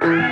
Bye.